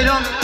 Hayran